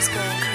Let's go.